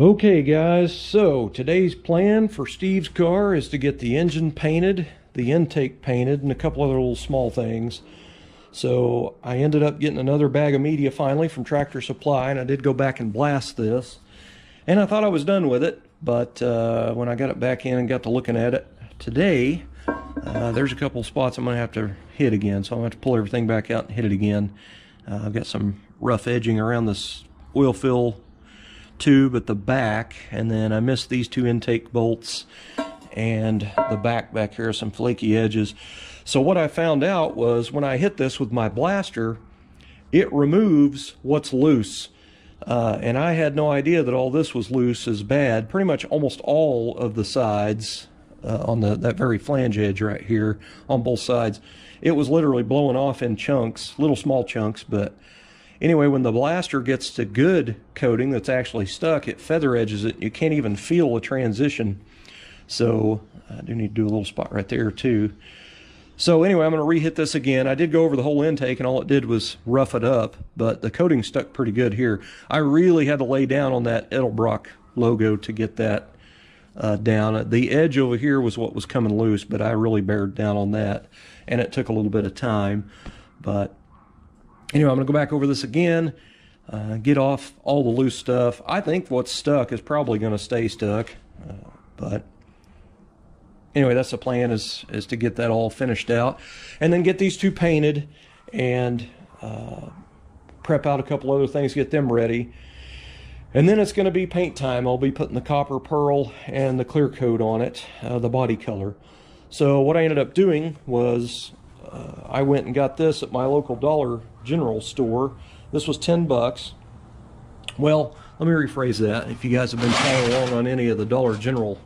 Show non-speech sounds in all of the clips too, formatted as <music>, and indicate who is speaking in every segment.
Speaker 1: Okay guys, so today's plan for Steve's car is to get the engine painted, the intake painted, and a couple other little small things. So I ended up getting another bag of media finally from Tractor Supply, and I did go back and blast this. And I thought I was done with it, but uh, when I got it back in and got to looking at it today, uh, there's a couple spots I'm going to have to hit again. So I'm going to have to pull everything back out and hit it again. Uh, I've got some rough edging around this oil fill tube at the back and then I missed these two intake bolts and the back back here some flaky edges. So what I found out was when I hit this with my blaster it removes what's loose. Uh, and I had no idea that all this was loose as bad. Pretty much almost all of the sides uh, on the that very flange edge right here on both sides it was literally blowing off in chunks little small chunks but Anyway, when the blaster gets to good coating that's actually stuck, it feather edges it. You can't even feel a transition. So I do need to do a little spot right there too. So anyway, I'm going to rehit this again. I did go over the whole intake and all it did was rough it up, but the coating stuck pretty good here. I really had to lay down on that Edelbrock logo to get that uh, down. The edge over here was what was coming loose, but I really bared down on that, and it took a little bit of time. But Anyway, I'm going to go back over this again, uh, get off all the loose stuff. I think what's stuck is probably going to stay stuck, uh, but anyway, that's the plan is, is to get that all finished out and then get these two painted and uh, prep out a couple other things, get them ready. And then it's going to be paint time. I'll be putting the copper pearl and the clear coat on it, uh, the body color. So what I ended up doing was uh, I went and got this at my local Dollar General store. This was 10 bucks. Well, let me rephrase that. If you guys have been following along on any of the Dollar General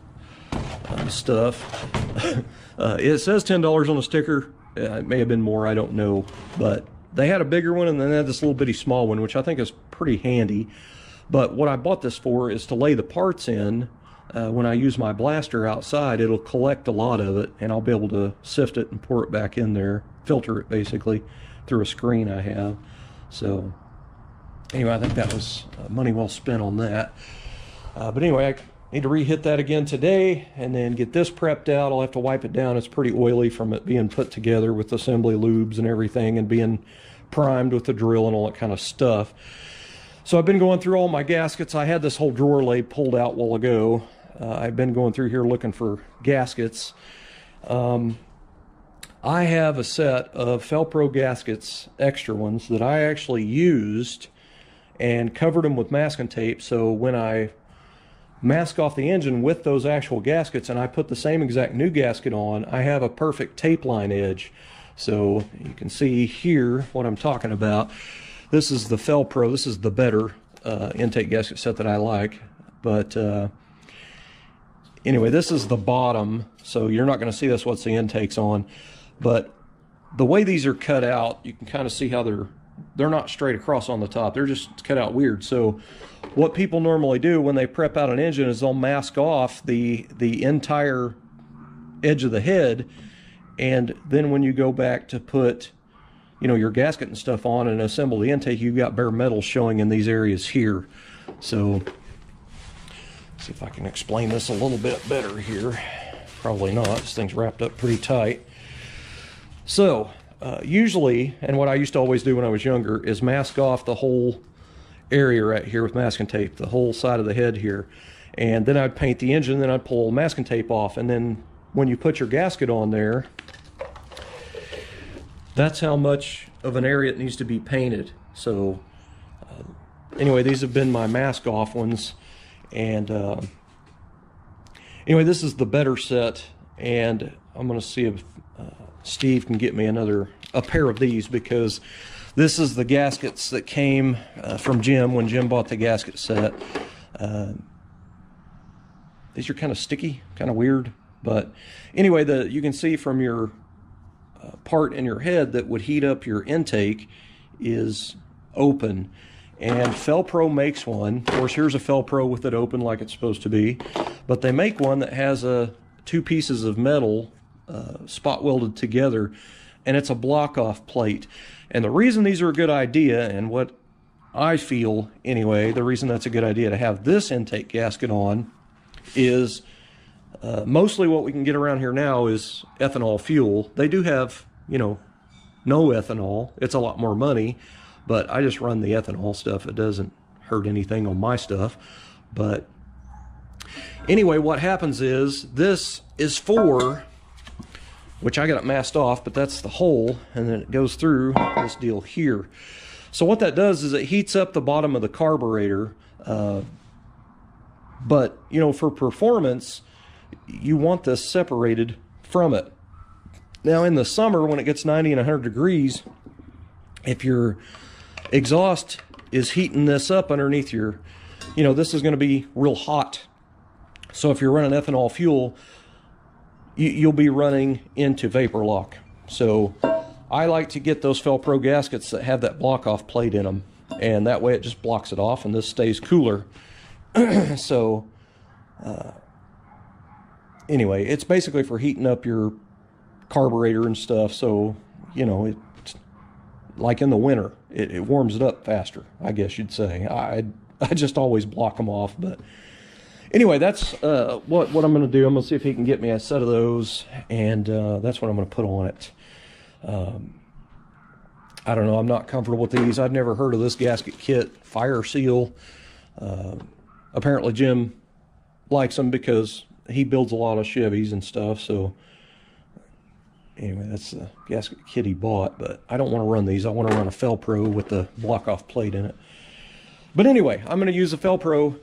Speaker 1: uh, stuff, <laughs> uh, it says $10 on the sticker. Uh, it may have been more, I don't know. But they had a bigger one and then they had this little bitty small one, which I think is pretty handy. But what I bought this for is to lay the parts in uh, when I use my blaster outside, it'll collect a lot of it and I'll be able to sift it and pour it back in there, filter it basically through a screen I have. So anyway, I think that was uh, money well spent on that. Uh, but anyway, I need to rehit that again today and then get this prepped out. I'll have to wipe it down. It's pretty oily from it being put together with assembly lubes and everything and being primed with the drill and all that kind of stuff. So I've been going through all my gaskets. I had this whole drawer lay pulled out a while ago. Uh, I've been going through here looking for gaskets. Um, I have a set of Fel-Pro gaskets, extra ones, that I actually used and covered them with masking tape. So when I mask off the engine with those actual gaskets and I put the same exact new gasket on, I have a perfect tape line edge. So you can see here what I'm talking about. This is the Fel-Pro. This is the better uh, intake gasket set that I like. But uh, Anyway, this is the bottom, so you're not going to see this once the intake's on. But the way these are cut out, you can kind of see how they're they're not straight across on the top. They're just cut out weird. So what people normally do when they prep out an engine is they'll mask off the the entire edge of the head and then when you go back to put you know your gasket and stuff on and assemble the intake you've got bare metal showing in these areas here so See if I can explain this a little bit better here. Probably not. This thing's wrapped up pretty tight. So, uh, usually, and what I used to always do when I was younger, is mask off the whole area right here with masking tape, the whole side of the head here. And then I'd paint the engine, then I'd pull masking tape off. And then when you put your gasket on there, that's how much of an area it needs to be painted. So, uh, anyway, these have been my mask off ones. And uh, anyway, this is the better set, and I'm going to see if Steve can get me another a pair of these because this is the gaskets that came uh, from Jim when Jim bought the gasket set. Uh, these are kind of sticky, kind of weird, but anyway, the you can see from your uh, part in your head that would heat up your intake is open and Fel-Pro makes one. Of course, here's a Fel-Pro with it open like it's supposed to be. But they make one that has a two pieces of metal uh, spot welded together, and it's a block-off plate. And the reason these are a good idea, and what I feel anyway, the reason that's a good idea to have this intake gasket on is uh, mostly what we can get around here now is ethanol fuel. They do have, you know, no ethanol. It's a lot more money, but I just run the ethanol stuff. It doesn't hurt anything on my stuff. But anyway, what happens is this is for, which I got it masked off, but that's the hole, and then it goes through this deal here. So what that does is it heats up the bottom of the carburetor. Uh, but, you know, for performance, you want this separated from it. Now, in the summer, when it gets 90 and 100 degrees, if your exhaust is heating this up underneath your, you know, this is going to be real hot. So if you're running ethanol fuel, you, will be running into vapor lock. So I like to get those Fel-Pro gaskets that have that block off plate in them. And that way it just blocks it off and this stays cooler. <clears throat> so uh, anyway, it's basically for heating up your carburetor and stuff. So, you know, it's like in the winter, it, it warms it up faster, I guess you'd say. I, I just always block them off. But anyway, that's uh, what, what I'm going to do. I'm going to see if he can get me a set of those. And uh, that's what I'm going to put on it. Um, I don't know. I'm not comfortable with these. I've never heard of this gasket kit, Fire Seal. Uh, apparently, Jim likes them because he builds a lot of Chevys and stuff. So, anyway, that's the gasket kit he bought. But I don't want to run these. I want to run a Fel-Pro with the block-off plate in it. But anyway, I'm going to use a Fel-Pro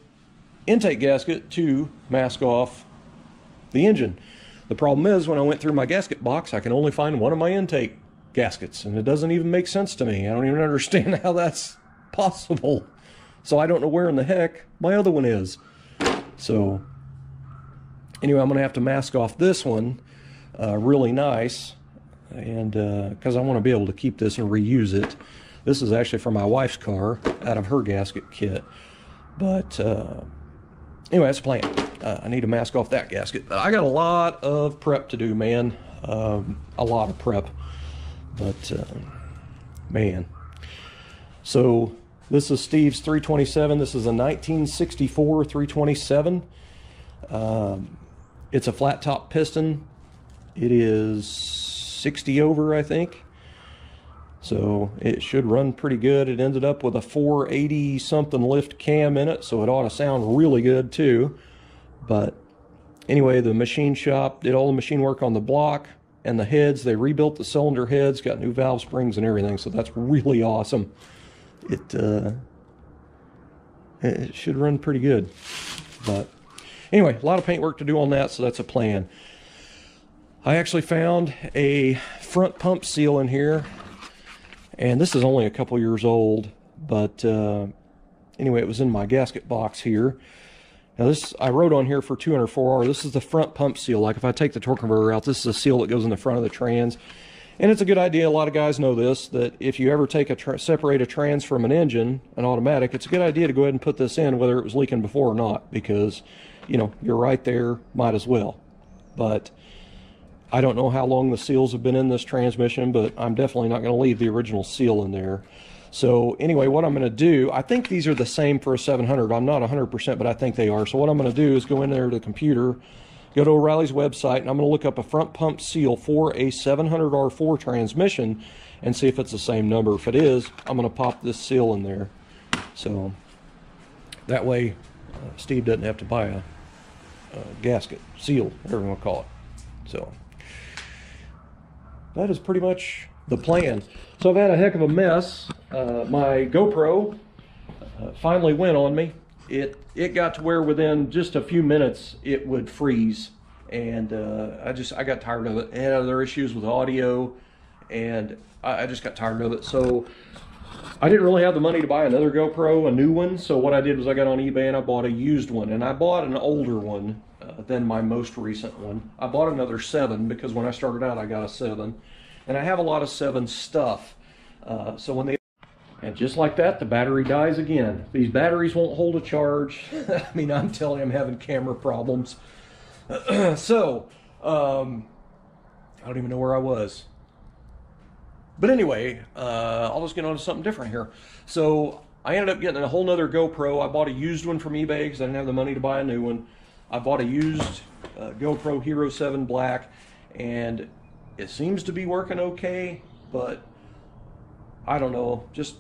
Speaker 1: intake gasket to mask off the engine. The problem is when I went through my gasket box, I can only find one of my intake gaskets, and it doesn't even make sense to me. I don't even <laughs> understand how that's possible. So I don't know where in the heck my other one is. So anyway, I'm going to have to mask off this one uh, really nice, and because uh, I want to be able to keep this and reuse it. This is actually for my wife's car out of her gasket kit. But uh, anyway, that's the plan. Uh, I need to mask off that gasket. I got a lot of prep to do, man. Um, a lot of prep. But, uh, man. So, this is Steve's 327. This is a 1964 327. Um, it's a flat top piston. It is 60 over, I think. So it should run pretty good. It ended up with a 480 something lift cam in it, so it ought to sound really good too. But anyway, the machine shop did all the machine work on the block and the heads. They rebuilt the cylinder heads, got new valve springs and everything, so that's really awesome. It, uh, it should run pretty good. But anyway, a lot of paint work to do on that, so that's a plan. I actually found a front pump seal in here and this is only a couple years old, but uh, anyway, it was in my gasket box here. Now this, I wrote on here for 204R, this is the front pump seal. Like if I take the torque converter out, this is a seal that goes in the front of the trans. And it's a good idea, a lot of guys know this, that if you ever take a separate a trans from an engine, an automatic, it's a good idea to go ahead and put this in whether it was leaking before or not, because, you know, you're right there, might as well. But I don't know how long the seals have been in this transmission, but I'm definitely not going to leave the original seal in there. So anyway, what I'm going to do, I think these are the same for a 700. I'm not 100%, but I think they are. So what I'm going to do is go in there to the computer, go to O'Reilly's website, and I'm going to look up a front pump seal for a 700R4 transmission and see if it's the same number. If it is, I'm going to pop this seal in there. So that way uh, Steve doesn't have to buy a, a gasket, seal, whatever you want to call it. So that is pretty much the plan. So I've had a heck of a mess. Uh, my GoPro uh, finally went on me. It it got to where within just a few minutes it would freeze, and uh, I just I got tired of it. I had other issues with audio, and I, I just got tired of it. So I didn't really have the money to buy another GoPro, a new one. So what I did was I got on eBay and I bought a used one, and I bought an older one uh, than my most recent one. I bought another seven because when I started out I got a seven, and I have a lot of seven stuff. Uh, so when they and just like that, the battery dies again. These batteries won't hold a charge. <laughs> I mean, I'm telling you, I'm having camera problems. <clears throat> so, um, I don't even know where I was. But anyway, uh, I'll just get on to something different here. So I ended up getting a whole nother GoPro. I bought a used one from eBay because I didn't have the money to buy a new one. I bought a used uh, GoPro Hero 7 Black, and it seems to be working okay, but I don't know. Just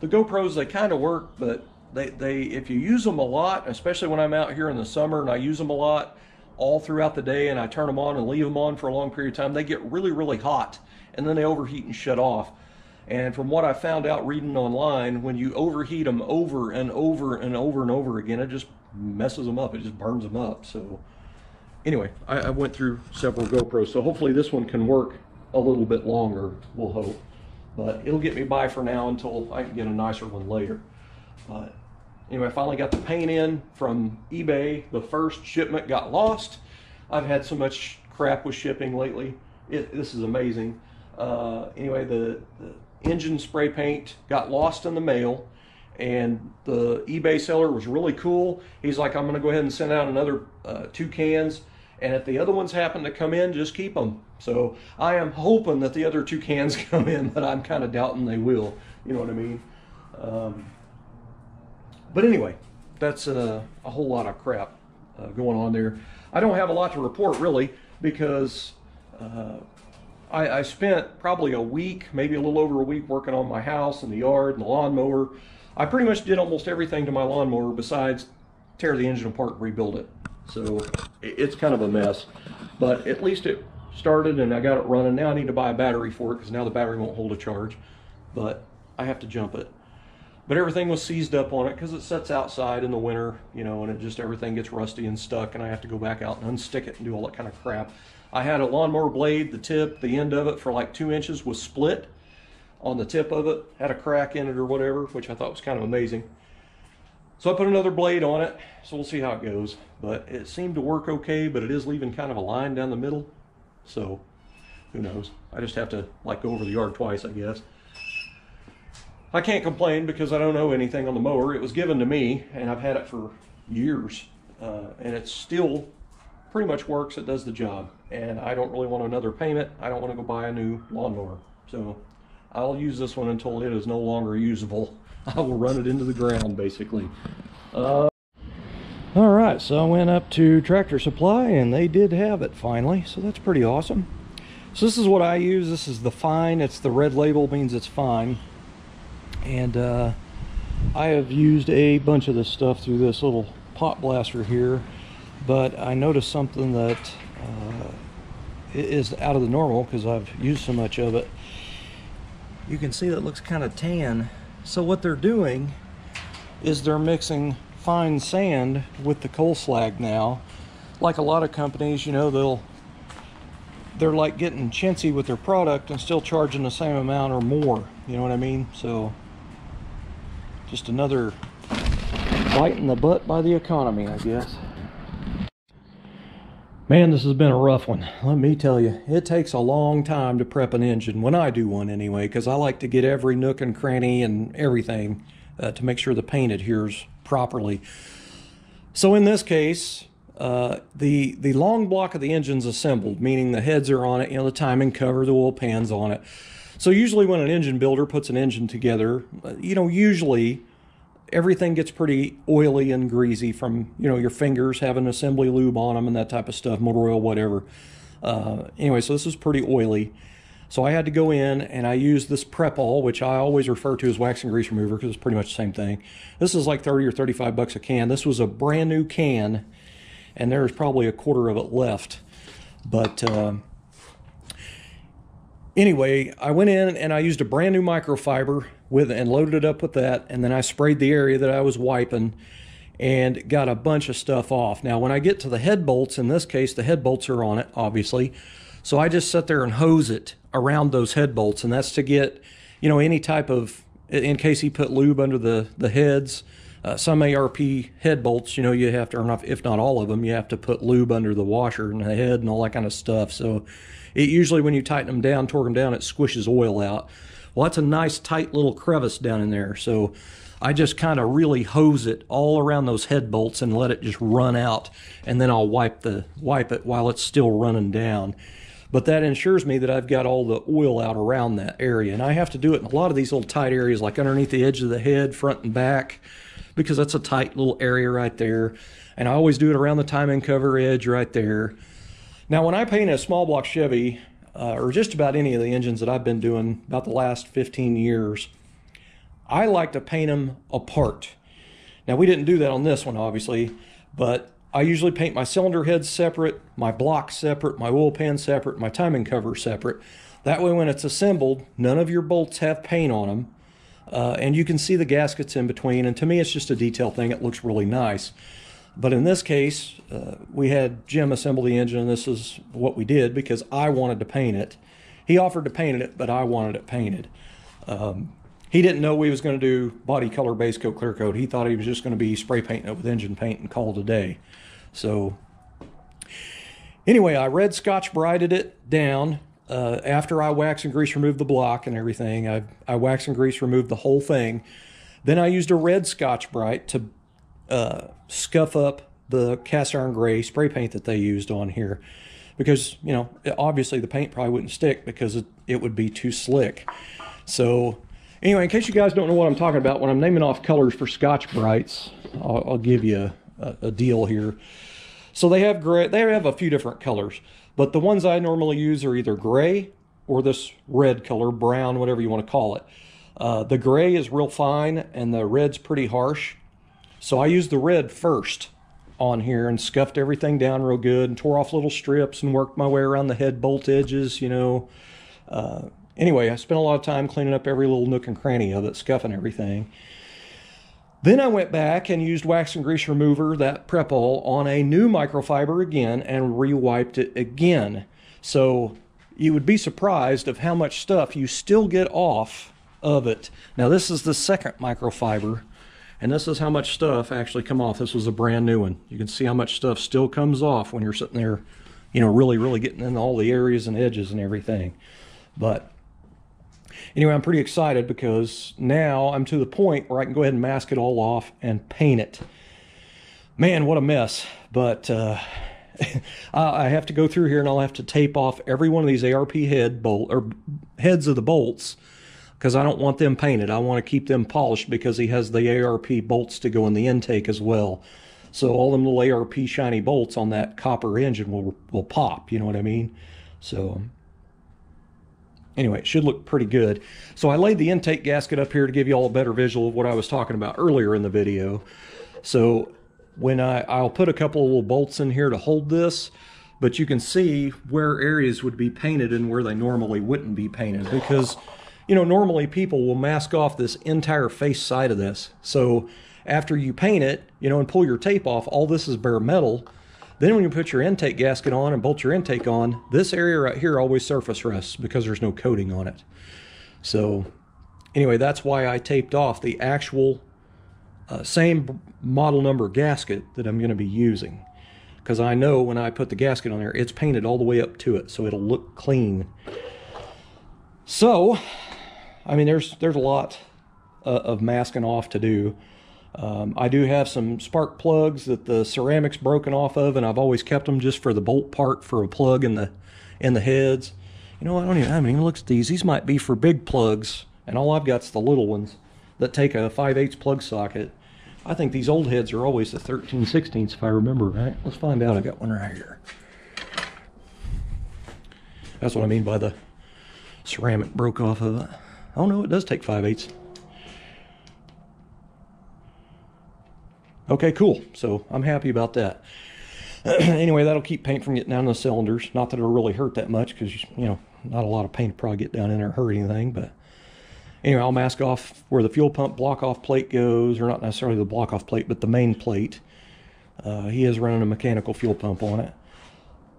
Speaker 1: the GoPros, they kind of work, but they, they if you use them a lot, especially when I'm out here in the summer and I use them a lot all throughout the day and I turn them on and leave them on for a long period of time, they get really, really hot and then they overheat and shut off. And from what I found out reading online, when you overheat them over and over and over and over again, it just messes them up. It just burns them up. So anyway, I, I went through several GoPros. So hopefully this one can work a little bit longer, we'll hope. But it'll get me by for now until I can get a nicer one later. But anyway, I finally got the paint in from eBay. The first shipment got lost. I've had so much crap with shipping lately. It, this is amazing. Uh, anyway, the, the engine spray paint got lost in the mail and the eBay seller was really cool. He's like, I'm going to go ahead and send out another uh, two cans. And if the other ones happen to come in, just keep them. So I am hoping that the other two cans <laughs> come in, but I'm kind of doubting they will. You know what I mean? Um, but anyway, that's a, a, whole lot of crap uh, going on there. I don't have a lot to report really because uh, I, I, spent probably a week, maybe a little over a week, working on my house and the yard and the lawnmower. I pretty much did almost everything to my lawnmower besides tear the engine apart and rebuild it. So it's kind of a mess, but at least it started and I got it running. Now I need to buy a battery for it because now the battery won't hold a charge, but I have to jump it. But everything was seized up on it because it sets outside in the winter, you know, and it just everything gets rusty and stuck and I have to go back out and unstick it and do all that kind of crap. I had a lawnmower blade, the tip, the end of it for like two inches was split on the tip of it, had a crack in it or whatever, which I thought was kind of amazing. So I put another blade on it, so we'll see how it goes. But it seemed to work okay, but it is leaving kind of a line down the middle. So who knows? I just have to like go over the yard twice, I guess. I can't complain because I don't know anything on the mower. It was given to me and I've had it for years. Uh, and it still pretty much works. It does the job. And I don't really want another payment. I don't want to go buy a new lawnmower. So I'll use this one until it is no longer usable. <laughs> I will run it into the ground basically. Uh, all right, so I went up to Tractor Supply and they did have it finally, so that's pretty awesome. So this is what I use. This is the fine. It's the red label means it's fine. And uh, I have used a bunch of this stuff through this little pot blaster here, but I noticed something that uh, is out of the normal because I've used so much of it. You can see that looks kind of tan. So what they're doing is they're mixing fine sand with the coal slag now. Like a lot of companies, you know, they'll they're like getting chintzy with their product and still charging the same amount or more. You know what I mean? So just another bite in the butt by the economy, I guess. Man, this has been a rough one. Let me tell you, it takes a long time to prep an engine, when I do one anyway, because I like to get every nook and cranny and everything uh, to make sure the paint adheres properly. So in this case, uh, the the long block of the engine's assembled, meaning the heads are on it, you know, the timing cover, the oil pans on it. So usually when an engine builder puts an engine together, uh, you know, usually everything gets pretty oily and greasy from, you know, your fingers having assembly lube on them and that type of stuff, motor oil, whatever. Uh, anyway, so this is pretty oily. So I had to go in and I used this Prep-All, which I always refer to as wax and grease remover because it's pretty much the same thing. This is like 30 or 35 bucks a can. This was a brand new can and there's probably a quarter of it left. But uh, anyway, I went in and I used a brand new microfiber with and loaded it up with that. And then I sprayed the area that I was wiping and got a bunch of stuff off. Now, when I get to the head bolts, in this case, the head bolts are on it, obviously. So I just sit there and hose it around those head bolts, and that's to get, you know, any type of, in case he put lube under the, the heads. Uh, some ARP head bolts, you know, you have to, not, if not all of them, you have to put lube under the washer and the head and all that kind of stuff. So it usually, when you tighten them down, torque them down, it squishes oil out. Well, that's a nice tight little crevice down in there. So I just kind of really hose it all around those head bolts and let it just run out. And then I'll wipe the wipe it while it's still running down. but that ensures me that I've got all the oil out around that area. And I have to do it in a lot of these little tight areas, like underneath the edge of the head, front and back, because that's a tight little area right there. And I always do it around the timing cover edge right there. Now, when I paint a small block Chevy, uh, or just about any of the engines that I've been doing about the last 15 years, I like to paint them apart. Now, we didn't do that on this one, obviously, but I usually paint my cylinder heads separate, my block separate, my oil pan separate, my timing cover separate. That way when it's assembled, none of your bolts have paint on them. Uh, and you can see the gaskets in between. And to me, it's just a detail thing. It looks really nice. But in this case, uh, we had Jim assemble the engine, and this is what we did because I wanted to paint it. He offered to paint it, but I wanted it painted. Um, he didn't know we was going to do body color base coat clear coat. He thought he was just going to be spray painting it with engine paint and call it a day. So anyway, I red Scotch brighted it down. Uh, after I wax and grease removed the block and everything, I, I wax and grease removed the whole thing. Then I used a red Scotch Brite to uh, scuff up the cast iron gray spray paint that they used on here because you know obviously the paint probably wouldn't stick because it, it would be too slick so Anyway, in case you guys don't know what I'm talking about, when I'm naming off colors for Scotch Brites, I'll, I'll give you a, a, deal here. So they have gray, they have a few different colors, but the ones I normally use are either gray or this red color, brown, whatever you want to call it. Uh, the gray is real fine and the red's pretty harsh. So I use the red first on here and scuffed everything down real good and tore off little strips and worked my way around the head bolt edges, you know, uh, Anyway, I spent a lot of time cleaning up every little nook and cranny of it, scuffing everything. Then I went back and used wax and grease remover, that Prep-All, on a new microfiber again and re-wiped it again. So you would be surprised of how much stuff you still get off of it. Now this is the second microfiber and this is how much stuff actually come off. This was a brand new one. You can see how much stuff still comes off when you're sitting there, you know, really, really getting in all the areas and edges and everything. But Anyway, I'm pretty excited because now I'm to the point where I can go ahead and mask it all off and paint it. Man, what a mess. But uh, <laughs> I have to go through here and I'll have to tape off every one of these ARP head bolt or heads of the bolts because I don't want them painted. I want to keep them polished because he has the ARP bolts to go in the intake as well. So all them little ARP shiny bolts on that copper engine will will pop, you know what I mean? So Anyway, it should look pretty good. So I laid the intake gasket up here to give you all a better visual of what I was talking about earlier in the video. So when I, I'll put a couple of little bolts in here to hold this, but you can see where areas would be painted and where they normally wouldn't be painted because, you know, normally people will mask off this entire face side of this. So after you paint it, you know, and pull your tape off, all this is bare metal then when you put your intake gasket on and bolt your intake on, this area right here always surface rusts because there's no coating on it. So anyway, that's why I taped off the actual uh, same model number gasket that I'm going to be using. Because I know when I put the gasket on there, it's painted all the way up to it, so it'll look clean. So, I mean, there's there's a lot uh, of masking off to do. Um, I do have some spark plugs that the ceramic's broken off of, and I've always kept them just for the bolt part for a plug in the in the heads. You know, I don't even, I haven't even looked at these. These might be for big plugs, and all I've got's the little ones that take a 5 8 plug socket. I think these old heads are always the 13 16 if I remember right. Let's find out. I got one right here. That's what I mean by the ceramic broke off of it. Oh no, it does take 5 8 Okay, cool. So I'm happy about that. <clears throat> anyway, that'll keep paint from getting down the cylinders. Not that it'll really hurt that much because, you know, not a lot of paint probably get down in there and hurt anything. But anyway, I'll mask off where the fuel pump block off plate goes, or not necessarily the block off plate, but the main plate. Uh, he is running a mechanical fuel pump on it.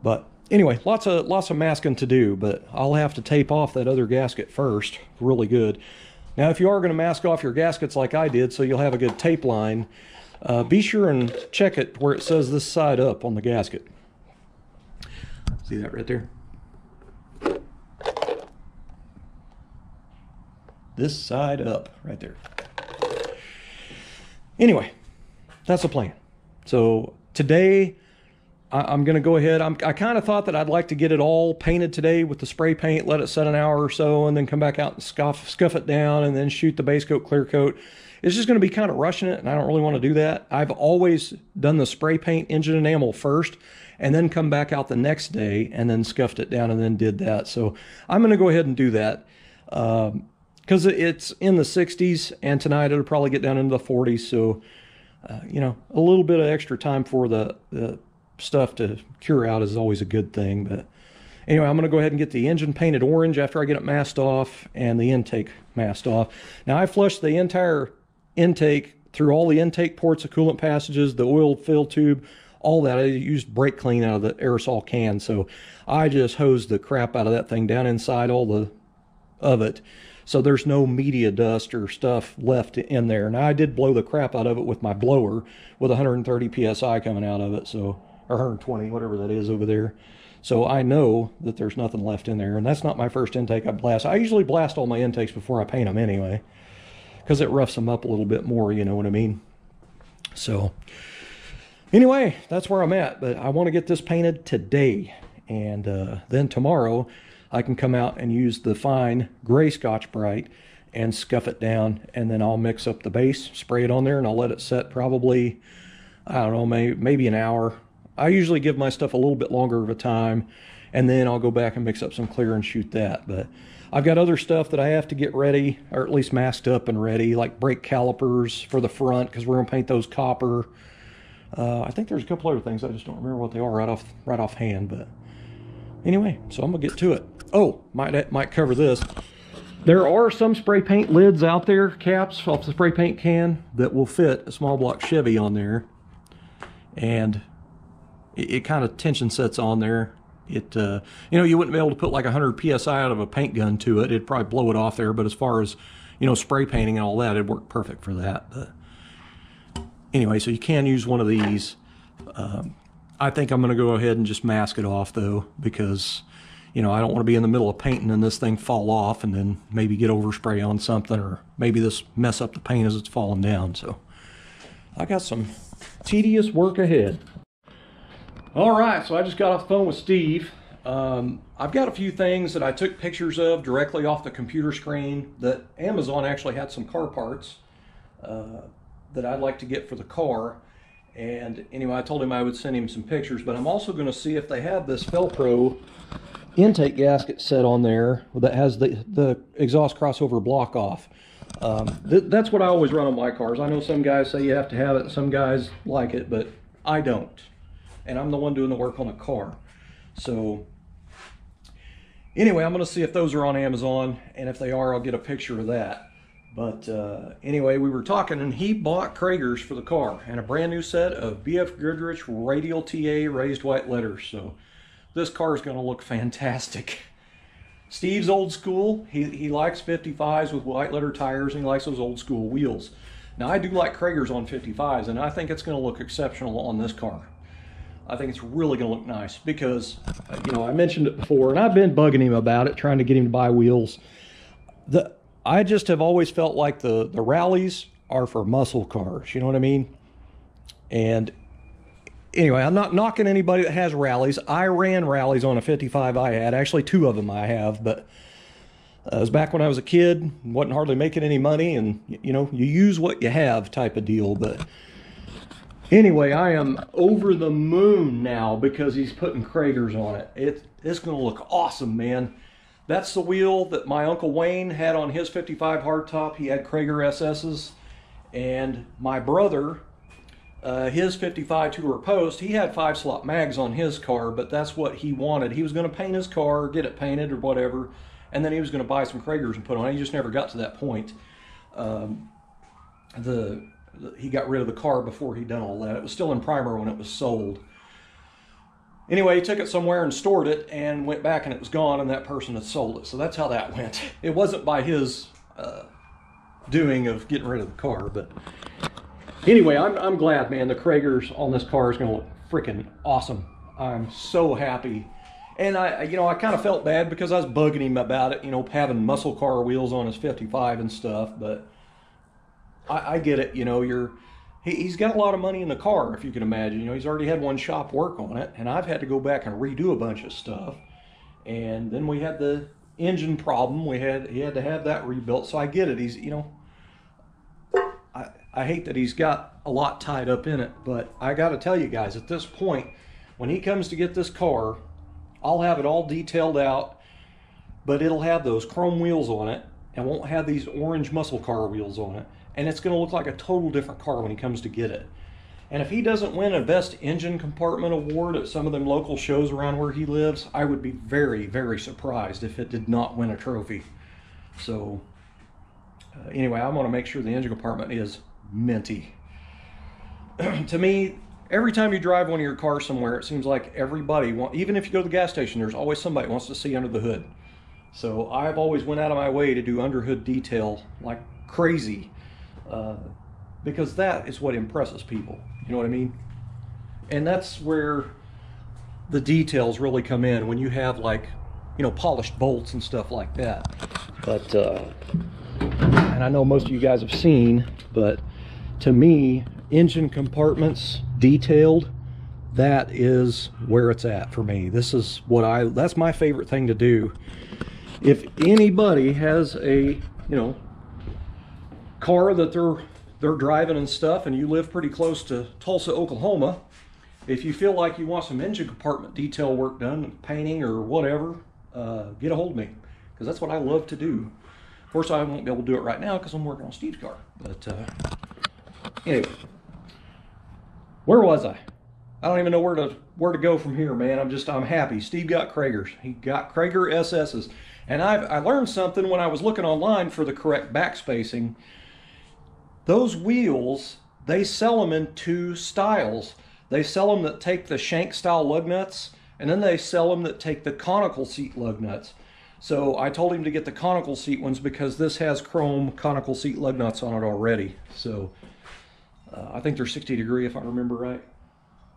Speaker 1: But anyway, lots of lots of masking to do, but I'll have to tape off that other gasket first, really good. Now, if you are going to mask off your gaskets like I did, so you'll have a good tape line, uh, be sure and check it where it says this side up on the gasket. See that right there? This side up, right there. Anyway, that's the plan. So today, I, am going to go ahead. I'm, I kind of thought that I'd like to get it all painted today with the spray paint, let it set an hour or so, and then come back out and scuff, scuff it down and then shoot the base coat, clear coat. It's just going to be kind of rushing it, and I don't really want to do that. I've always done the spray paint engine enamel first and then come back out the next day and then scuffed it down and then did that. So I'm going to go ahead and do that because um, it's in the 60s and tonight it'll probably get down into the 40s. So, uh, you know, a little bit of extra time for the, the stuff to cure out is always a good thing. But anyway, I'm going to go ahead and get the engine painted orange after I get it masked off and the intake masked off. Now I flushed the entire intake through all the intake ports, the coolant passages, the oil fill tube, all that. I used brake clean out of the aerosol can. So I just hosed the crap out of that thing down inside all the of it. So there's no media dust or stuff left in there. Now I did blow the crap out of it with my blower with 130 psi coming out of it. So or 120, whatever that is over there. So I know that there's nothing left in there. And that's not my first intake I blast. I usually blast all my intakes before I paint them anyway. Because it roughs them up a little bit more, you know what I mean? So anyway, that's where I'm at. But I want to get this painted today. And uh, then tomorrow I can come out and use the fine gray Scotch-Brite and scuff it down. And then I'll mix up the base, spray it on there, and I'll let it set probably, I don't know, maybe, maybe an hour, I usually give my stuff a little bit longer of a time and then I'll go back and mix up some clear and shoot that. But I've got other stuff that I have to get ready, or at least masked up and ready, like brake calipers for the front, because we're gonna paint those copper. Uh, I think there's a couple other things. I just don't remember what they are right off right off hand. But anyway, so I'm gonna get to it. Oh, might might cover this. There are some spray paint lids out there, caps off the spray paint can that will fit a small block Chevy on there. And it, it kind of tension sets on there. It, uh, you know, you wouldn't be able to put like 100 psi out of a paint gun to it. It'd probably blow it off there. But as far as, you know, spray painting and all that, it'd work perfect for that. But anyway, so you can use one of these. Um, I think I'm going to go ahead and just mask it off though, because, you know, I don't want to be in the middle of painting and this thing fall off and then maybe get overspray on something or maybe this mess up the paint as it's falling down. So I got some tedious work ahead. All right, so I just got off the phone with Steve. Um, I've got a few things that I took pictures of directly off the computer screen that Amazon actually had some car parts uh, that I'd like to get for the car. And anyway, I told him I would send him some pictures, but I'm also going to see if they have this Felpro intake gasket set on there that has the, the exhaust crossover block off. Um, th that's what I always run on my cars. I know some guys say you have to have it, some guys like it, but I don't and I'm the one doing the work on the car. So anyway, I'm going to see if those are on Amazon, and if they are, I'll get a picture of that. But uh, anyway, we were talking, and he bought Cragar's for the car, and a brand new set of BF Goodrich Radial TA raised white letters. So this car is going to look fantastic. Steve's old school. He, he likes 55s with white letter tires, and he likes those old school wheels. Now, I do like Cragar's on 55s, and I think it's going to look exceptional on this car. I think it's really going to look nice because, uh, you know, I mentioned it before, and I've been bugging him about it, trying to get him to buy wheels. The I just have always felt like the the rallies are for muscle cars. You know what I mean? And anyway, I'm not knocking anybody that has rallies. I ran rallies on a 55 I had, actually two of them I have, but uh, it was back when I was a kid, wasn't hardly making any money, and you know, you use what you have type of deal, but Anyway, I am over the moon now because he's putting Cragars on it. it it's going to look awesome, man. That's the wheel that my Uncle Wayne had on his 55 hardtop. He had Cragar SS's. And my brother, uh, his 55 two-door post, he had five slot mags on his car, but that's what he wanted. He was going to paint his car, get it painted or whatever, and then he was going to buy some Cragars and put on. He just never got to that point. Um, the he got rid of the car before he'd done all that. It was still in primer when it was sold. Anyway, he took it somewhere and stored it and went back and it was gone and that person had sold it. So that's how that <laughs> went. It wasn't by his uh, doing of getting rid of the car, but anyway, I'm, I'm glad, man. The Cragars on this car is going to look freaking awesome. I'm so happy. And I, you know, I kind of felt bad because I was bugging him about it, you know, having muscle car wheels on his 55 and stuff, but I, I get it. You know, you're he, has got a lot of money in the car, if you can imagine. You know, he's already had one shop work on it, and I've had to go back and redo a bunch of stuff. And then we had the engine problem. We had he had to have that rebuilt. So I get it. He's you know, I I hate that he's got a lot tied up in it, but I got to tell you guys, at this point, when he comes to get this car, I'll have it all detailed out, but it'll have those chrome wheels on it and won't have these orange muscle car wheels on it and it's going to look like a total different car when he comes to get it. And if he doesn't win a Best Engine Compartment award at some of them local shows around where he lives, I would be very, very surprised if it did not win a trophy. So, uh, anyway, I want to make sure the engine compartment is minty. <clears throat> to me, every time you drive one of your cars somewhere, it seems like everybody, want, even if you go to the gas station, there's always somebody wants to see under the hood. So I've always went out of my way to do underhood detail like crazy uh, because that is what impresses people. You know what I mean? And that's where the details really come in when you have like, you know, polished bolts and stuff like that. But, uh, and I know most of you guys have seen, but to me, engine compartments detailed, that is where it's at for me. This is what I, that's my favorite thing to do. If anybody has a, you know, car that they're they're driving and stuff and you live pretty close to Tulsa, Oklahoma, if you feel like you want some engine compartment detail work done, painting or whatever, uh, get a hold of me because that's what I love to do. Of course, I won't be able to do it right now because I'm working on Steve's car. But uh, anyway, where was I? I don't even know where to where to go from here, man. I'm just I'm happy. Steve got Cragars. He got Cragar SS's, and I've I learned something when I was looking online for the correct backspacing those wheels, they sell them in two styles. They sell them that take the shank style lug nuts, and then they sell them that take the conical seat lug nuts. So I told him to get the conical seat ones because this has chrome conical seat lug nuts on it already. So uh, I think they're 60 degree if I remember right.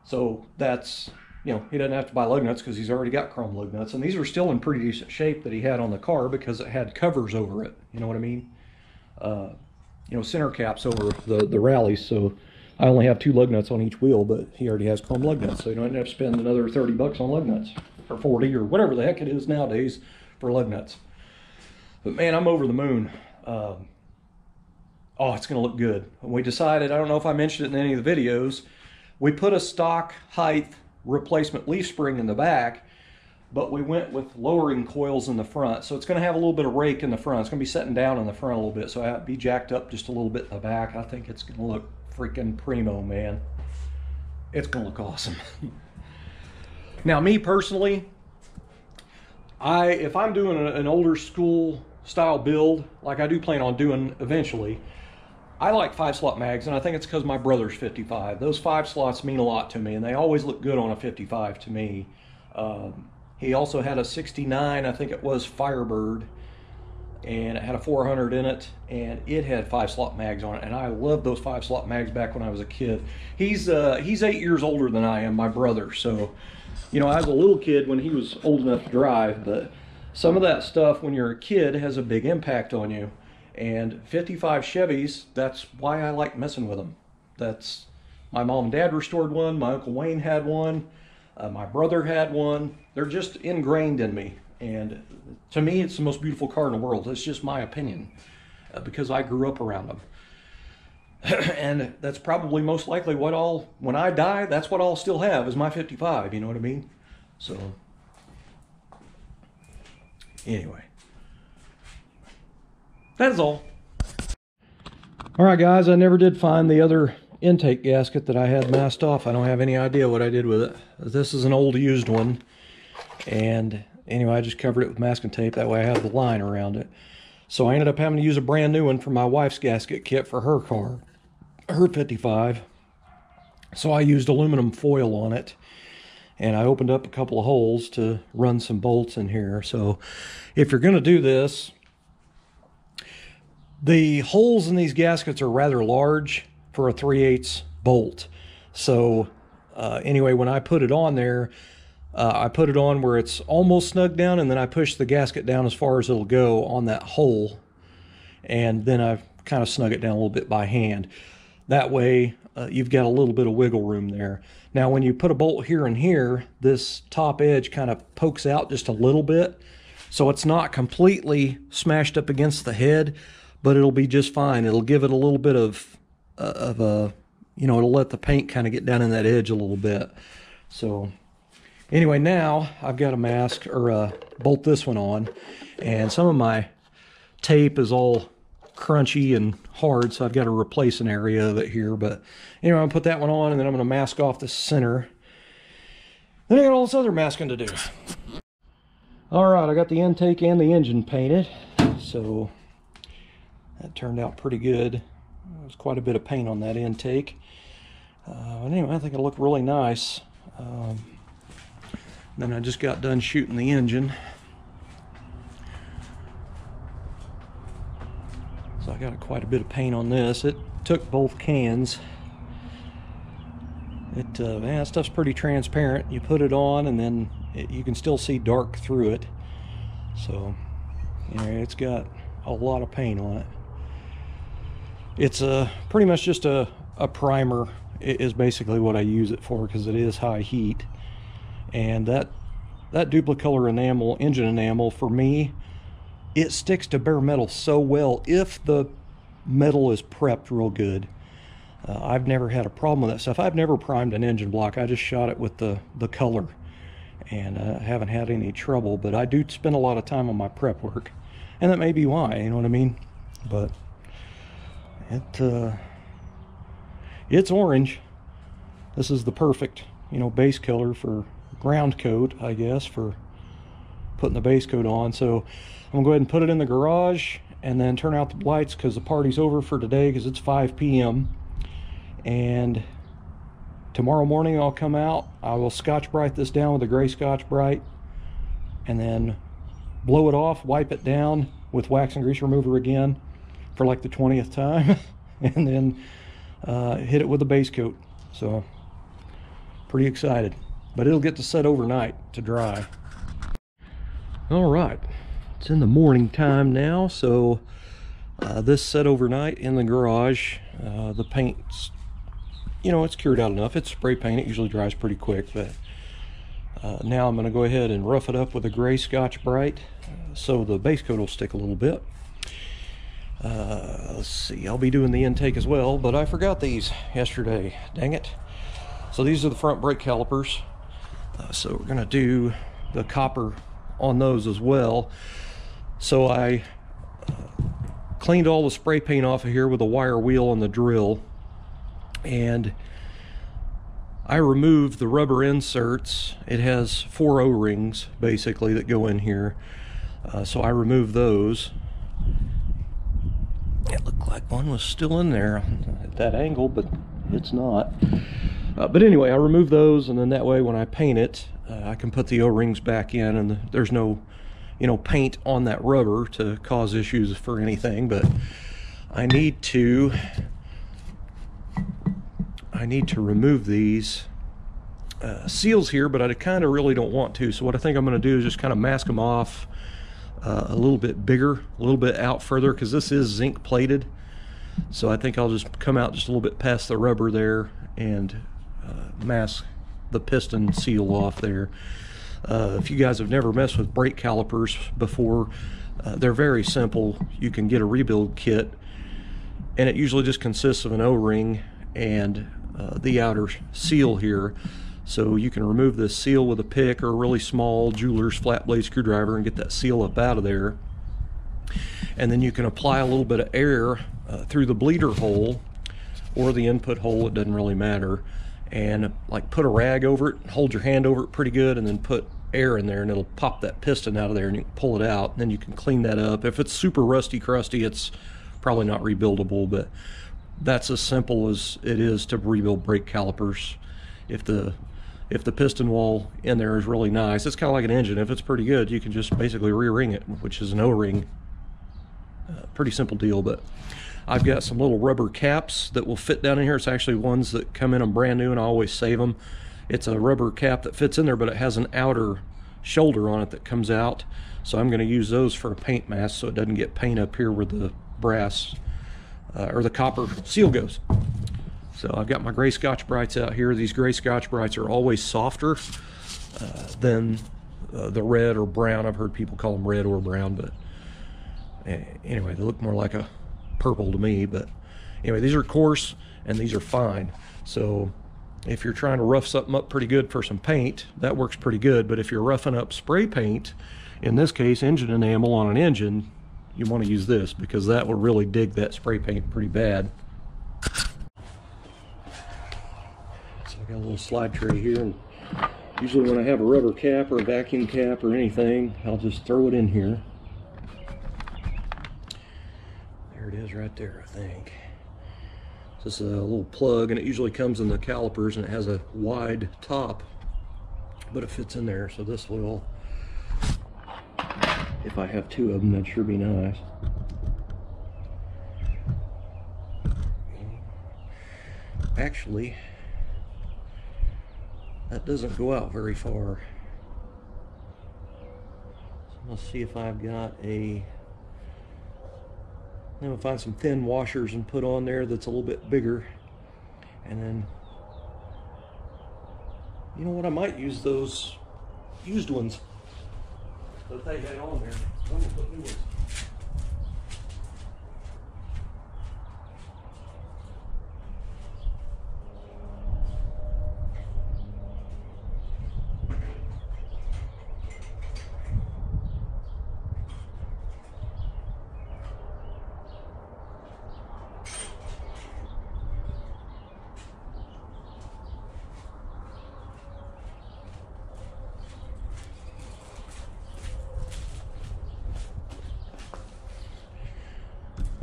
Speaker 1: So that's, you know, he doesn't have to buy lug nuts because he's already got chrome lug nuts. And these are still in pretty decent shape that he had on the car because it had covers over it. You know what I mean? Uh, you know, center caps over the, the rallies. So I only have two lug nuts on each wheel, but he already has chrome lug nuts. So you don't have to spend another 30 bucks on lug nuts or 40 or whatever the heck it is nowadays for lug nuts. But man, I'm over the moon. Um, oh, it's going to look good. We decided, I don't know if I mentioned it in any of the videos, we put a stock height replacement leaf spring in the back but we went with lowering coils in the front. So it's going to have a little bit of rake in the front. It's going to be setting down in the front a little bit. So I be jacked up just a little bit in the back. I think it's going to look freaking primo, man. It's going to look awesome. <laughs> now, me personally, I if I'm doing an older school style build, like I do plan on doing eventually, I like five slot mags, and I think it's because my brother's 55. Those five slots mean a lot to me, and they always look good on a 55 to me. Um, he also had a 69, I think it was Firebird, and it had a 400 in it, and it had five slot mags on it. And I loved those five slot mags back when I was a kid. He's uh, he's eight years older than I am, my brother. So, you know, I was a little kid when he was old enough to drive, but some of that stuff when you're a kid has a big impact on you. And 55 Chevys, that's why I like messing with them. That's my mom and dad restored one. My uncle Wayne had one. Uh, my brother had one. They're just ingrained in me. And to me, it's the most beautiful car in the world. It's just my opinion uh, because I grew up around them. <clears throat> and that's probably most likely what I'll, when I die, that's what I'll still have is my 55. You know what I mean? So, anyway, that is all. All right, guys, I never did find the other intake gasket that I had masked off. I don't have any idea what I did with it. This is an old used one. And anyway, I just covered it with masking tape. That way I have the line around it. So I ended up having to use a brand new one for my wife's gasket kit for her car, her 55. So I used aluminum foil on it. And I opened up a couple of holes to run some bolts in here. So if you're going to do this, the holes in these gaskets are rather large for a 3 8 bolt. So uh, anyway, when I put it on there, uh, I put it on where it's almost snug down and then I push the gasket down as far as it'll go on that hole. And then I kind of snug it down a little bit by hand. That way uh, you've got a little bit of wiggle room there. Now, when you put a bolt here and here, this top edge kind of pokes out just a little bit. So it's not completely smashed up against the head, but it'll be just fine. It'll give it a little bit of, of a, you know, it'll let the paint kind of get down in that edge a little bit. So anyway, now I've got a mask or uh, bolt this one on and some of my tape is all crunchy and hard, so I've got to replace an area of it here. But anyway, I'm gonna put that one on and then I'm gonna mask off the center. Then I got all this other masking to do. All right, I got the intake and the engine painted. So that turned out pretty good. There was quite a bit of paint on that intake. Uh, anyway, I think it'll look really nice. Um, then I just got done shooting the engine. So I got quite a bit of paint on this. It took both cans. It, uh, man, that stuff's pretty transparent. You put it on and then it, you can still see dark through it. So, yeah, it's got a lot of paint on it. It's uh, pretty much just a, a primer it is basically what I use it for because it is high heat. And that that Dupli-Color enamel, engine enamel, for me, it sticks to bare metal so well if the metal is prepped real good. Uh, I've never had a problem with that stuff. I've never primed an engine block. I just shot it with the, the color and uh, haven't had any trouble, but I do spend a lot of time on my prep work. And that may be why, you know what I mean? But it, uh, it's orange. This is the perfect, you know, base color for ground coat, I guess, for putting the base coat on. So I'm gonna go ahead and put it in the garage and then turn out the lights because the party's over for today because it's 5 p.m. And tomorrow morning I'll come out. I will Scotch-Brite this down with a gray Scotch-Brite and then blow it off, wipe it down with wax and grease remover again for like the 20th time. <laughs> and then uh, hit it with a base coat. So pretty excited. But it'll get to set overnight to dry. All right, it's in the morning time now, so uh, this set overnight in the garage. Uh, the paint's, you know, it's cured out enough. It's spray paint. It usually dries pretty quick, but uh, now I'm going to go ahead and rough it up with a gray Scotch-Brite uh, so the base coat will stick a little bit. Uh, let's see, I'll be doing the intake as well, but I forgot these yesterday. Dang it. So these are the front brake calipers. Uh, so we're going to do the copper on those as well. So I uh, cleaned all the spray paint off of here with a wire wheel and the drill. And I removed the rubber inserts. It has four O-rings basically that go in here. Uh, so I removed those. It looked like one was still in there at that angle, but it's not. Uh, but anyway, I removed those and then that way when I paint it, uh, I can put the O-rings back in and the, there's no, you know, paint on that rubber to cause issues for anything, but I need to, I need to remove these uh, seals here, but I kind of really don't want to. So what I think I'm going to do is just kind of mask them off uh, a little bit bigger, a little bit out further, because this is zinc plated. So I think I'll just come out just a little bit past the rubber there and uh, mask the piston seal off there. Uh, if you guys have never messed with brake calipers before, uh, they're very simple. You can get a rebuild kit, and it usually just consists of an O-ring and uh, the outer seal here. So you can remove this seal with a pick or a really small jeweler's flat blade screwdriver and get that seal up out of there. And then you can apply a little bit of air uh, through the bleeder hole or the input hole, it doesn't really matter and like put a rag over it, hold your hand over it pretty good, and then put air in there and it'll pop that piston out of there and you can pull it out and then you can clean that up. If it's super rusty crusty, it's probably not rebuildable, but that's as simple as it is to rebuild brake calipers. If the if the piston wall in there is really nice, it's kind of like an engine. If it's pretty good, you can just basically re-ring it, which is an O-ring. Uh, pretty simple deal, but I've got some little rubber caps that will fit down in here. It's actually ones that come in them brand new and I always save them. It's a rubber cap that fits in there, but it has an outer shoulder on it that comes out. So I'm gonna use those for a paint mask so it doesn't get paint up here where the brass uh, or the copper seal goes. So I've got my gray Scotch-Brites out here. These gray Scotch-Brites are always softer uh, than uh, the red or brown. I've heard people call them red or brown, but anyway, they look more like a purple to me. But anyway, these are coarse and these are fine. So if you're trying to rough something up pretty good for some paint, that works pretty good. But if you're roughing up spray paint, in this case, engine enamel on an engine, you want to use this because that will really dig that spray paint pretty bad. I got a little slide tray here and usually when I have a rubber cap or a vacuum cap or anything, I'll just throw it in here. There it is right there, I think. This is a little plug and it usually comes in the calipers and it has a wide top, but it fits in there. So this will, if I have two of them, that'd sure be nice. Actually, that doesn't go out very far. So let's see if I've got a I'm gonna find some thin washers and put on there that's a little bit bigger. And then, you know what, I might use those used ones that they had on there.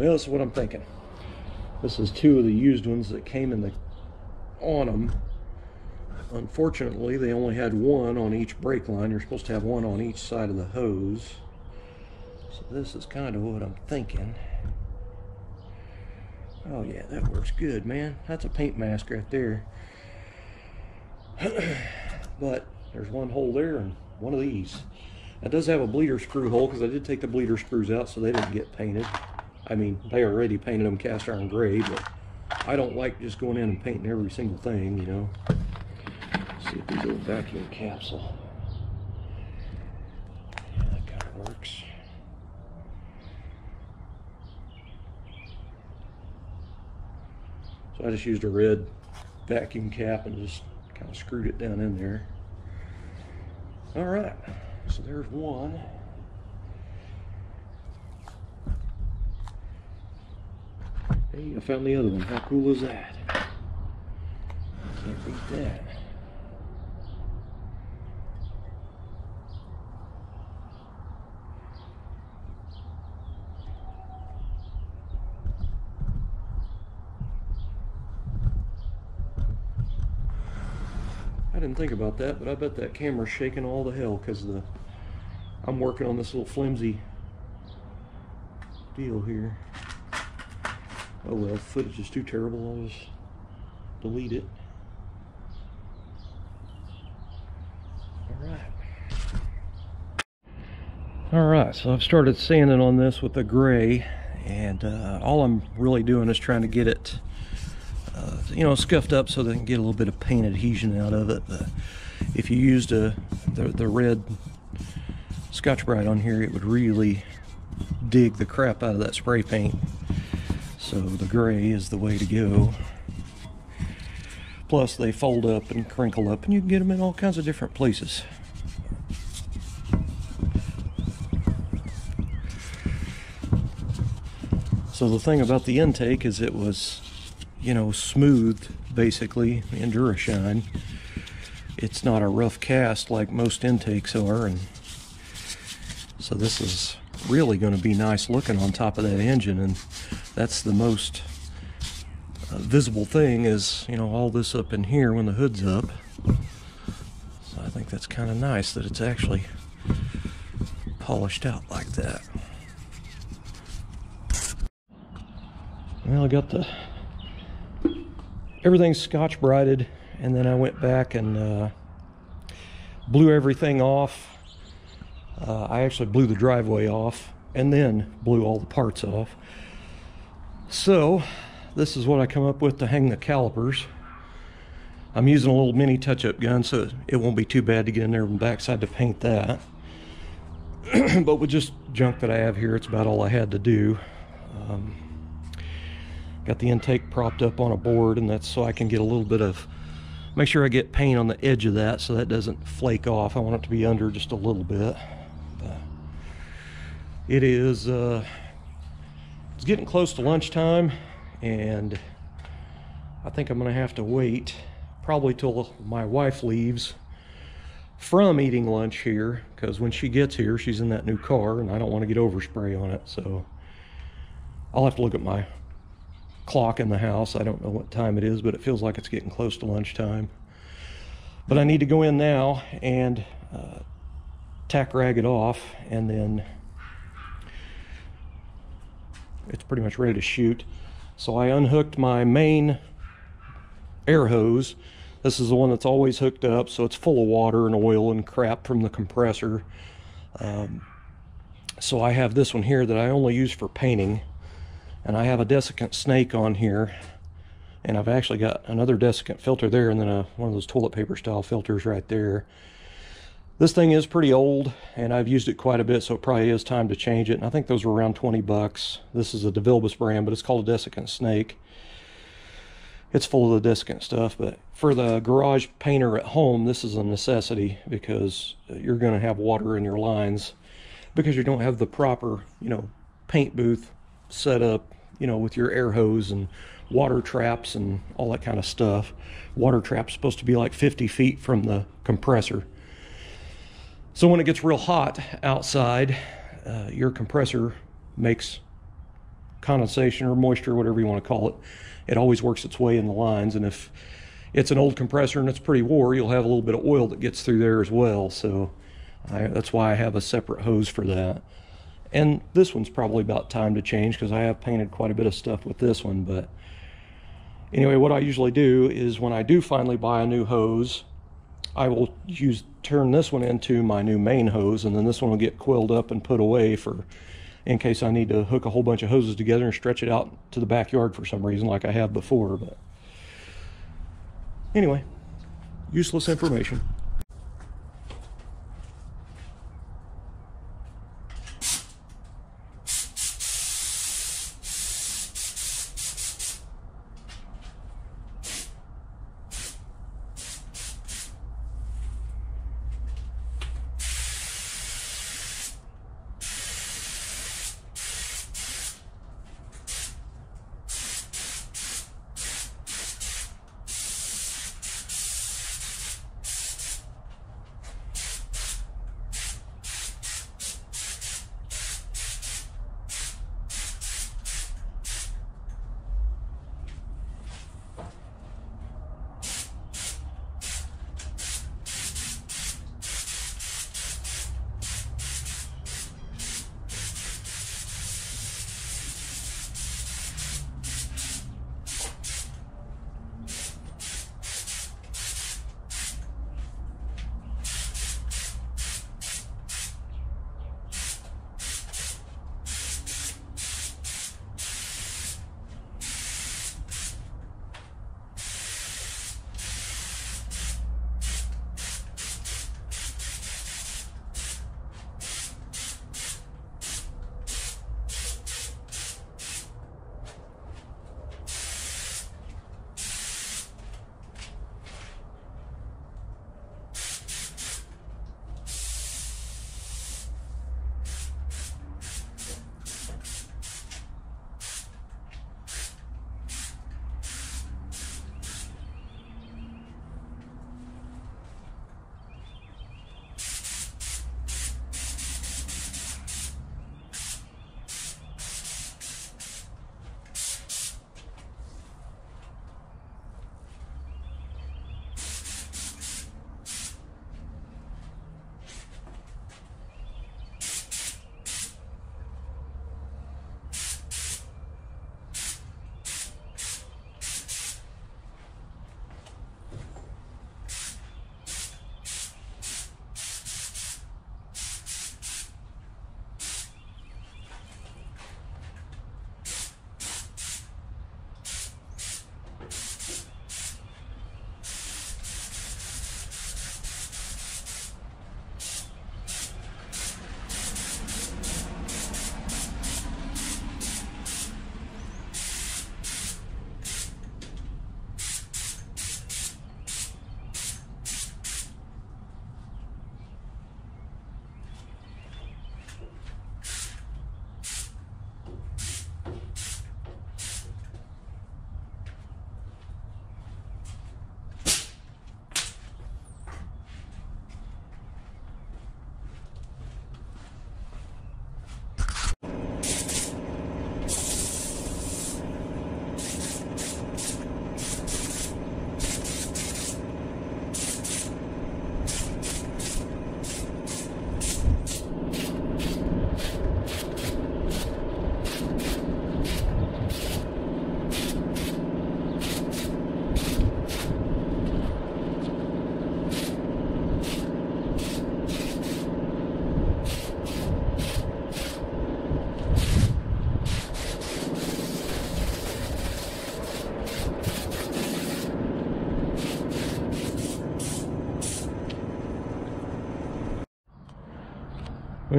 Speaker 1: Well, this is what I'm thinking. This is two of the used ones that came in the on them. Unfortunately, they only had one on each brake line. You're supposed to have one on each side of the hose. So this is kind of what I'm thinking. Oh yeah, that works good, man. That's a paint mask right there. <clears throat> but there's one hole there and one of these. That does have a bleeder screw hole because I did take the bleeder screws out so they didn't get painted. I mean, they already painted them cast iron gray, but I don't like just going in and painting every single thing, you know. Let's see if these old vacuum capsule. Yeah, that kind of works. So I just used a red vacuum cap and just kind of screwed it down in there. All right, so there's one. Hey, I found the other one. How cool is that? I can't beat that. I didn't think about that, but I bet that camera's shaking all the hell because the I'm working on this little flimsy deal here. Oh well, footage is too terrible. I'll just delete it. Alright. Alright, so I've started sanding on this with the gray and uh, all I'm really doing is trying to get it uh, you know scuffed up so they can get a little bit of paint adhesion out of it. Uh, if you used a, the, the red Scotch-Brite on here it would really dig the crap out of that spray paint so the gray is the way to go. Plus they fold up and crinkle up and you can get them in all kinds of different places. So the thing about the intake is it was, you know, smooth basically in Durashine. It's not a rough cast like most intakes are and so this is really going to be nice looking on top of that engine and that's the most uh, visible thing is you know all this up in here when the hood's up. So I think that's kind of nice that it's actually polished out like that. Well I got the everything's Scotch-Brited and then I went back and uh, blew everything off. Uh, I actually blew the driveway off and then blew all the parts off. So this is what I come up with to hang the calipers. I'm using a little mini touch-up gun, so it won't be too bad to get in there from the backside to paint that. <clears throat> but with just junk that I have here, it's about all I had to do. Um, got the intake propped up on a board, and that's so I can get a little bit of, make sure I get paint on the edge of that so that doesn't flake off. I want it to be under just a little bit. But it is, uh, it's getting close to lunchtime, and I think I'm gonna have to wait probably till my wife leaves from eating lunch here because when she gets here she's in that new car and I don't want to get overspray on it so I'll have to look at my clock in the house. I don't know what time it is but it feels like it's getting close to lunchtime. But I need to go in now and uh, tack rag it off and then it's pretty much ready to shoot so I unhooked my main air hose. This is the one that's always hooked up, so it's full of water and oil and crap from the compressor. Um, so I have this one here that I only use for painting. And I have a desiccant snake on here. And I've actually got another desiccant filter there and then a, one of those toilet paper style filters right there. This thing is pretty old and I've used it quite a bit, so it probably is time to change it. And I think those were around 20 bucks. This is a DeVilbiss brand, but it's called a desiccant snake it's full of the desiccant stuff. But for the garage painter at home, this is a necessity because you're going to have water in your lines because you don't have the proper, you know, paint booth set up, you know, with your air hose and water traps and all that kind of stuff. Water trap's supposed to be like 50 feet from the compressor. So when it gets real hot outside, uh, your compressor makes condensation or moisture, whatever you want to call it, it always works its way in the lines. And if it's an old compressor and it's pretty wore, you'll have a little bit of oil that gets through there as well. So I, that's why I have a separate hose for that. And this one's probably about time to change because I have painted quite a bit of stuff with this one. But anyway, what I usually do is when I do finally buy a new hose, I will use turn this one into my new main hose and then this one will get coiled up and put away for in case I need to hook a whole bunch of hoses together and stretch it out to the backyard for some reason like I have before. But anyway, useless information.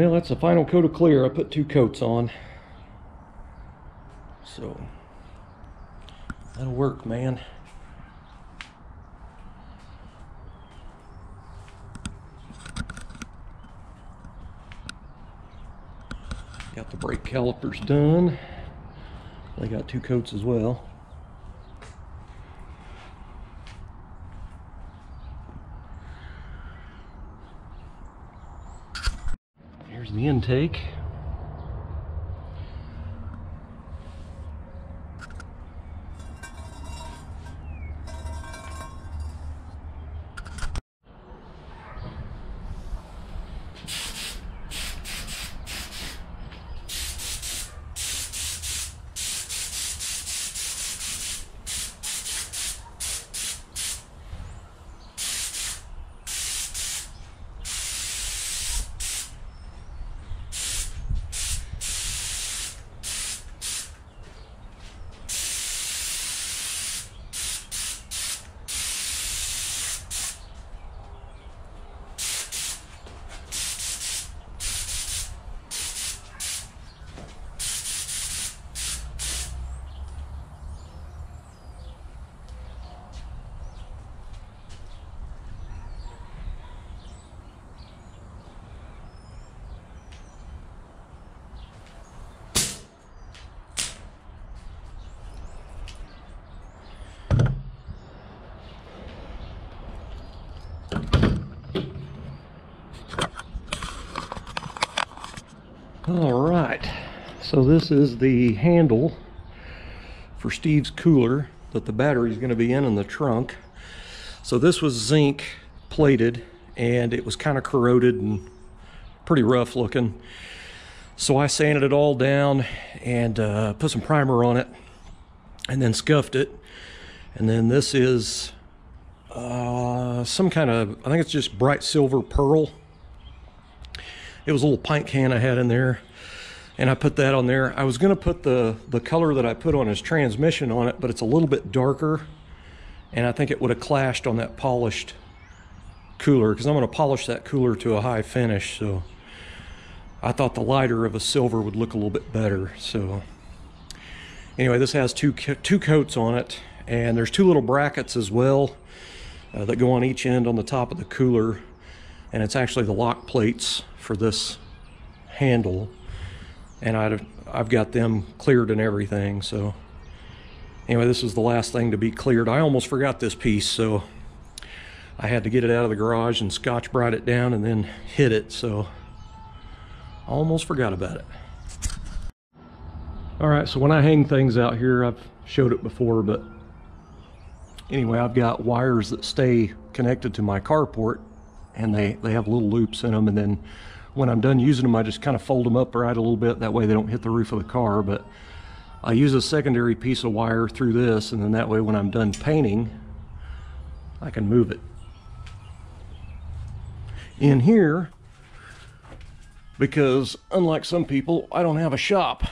Speaker 1: Well, that's the final coat of clear. I put two coats on. So, that'll work, man. Got the brake calipers done. They got two coats as well. Here's intake. All right, so this is the handle for Steve's cooler that the battery is going to be in in the trunk. So this was zinc plated and it was kind of corroded and pretty rough looking. So I sanded it all down and uh, put some primer on it and then scuffed it. And then this is uh, some kind of, I think it's just bright silver pearl it was a little pint can I had in there and I put that on there. I was going to put the, the color that I put on his transmission on it, but it's a little bit darker and I think it would have clashed on that polished cooler because I'm going to polish that cooler to a high finish. So I thought the lighter of a silver would look a little bit better. So anyway, this has two, two coats on it and there's two little brackets as well uh, that go on each end on the top of the cooler and it's actually the lock plates for this handle and I've, I've got them cleared and everything so anyway this is the last thing to be cleared I almost forgot this piece so I had to get it out of the garage and scotch brite it down and then hit it so I almost forgot about it all right so when I hang things out here I've showed it before but anyway I've got wires that stay connected to my carport and they, they have little loops in them. And then when I'm done using them, I just kind of fold them up right a little bit. That way they don't hit the roof of the car. But I use a secondary piece of wire through this. And then that way when I'm done painting, I can move it. In here, because unlike some people, I don't have a shop.